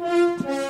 Música